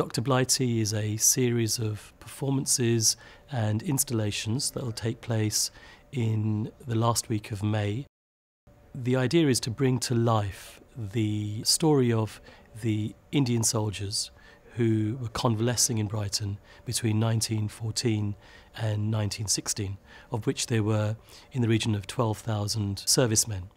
Dr. Blighty is a series of performances and installations that will take place in the last week of May. The idea is to bring to life the story of the Indian soldiers who were convalescing in Brighton between 1914 and 1916, of which there were in the region of 12,000 servicemen.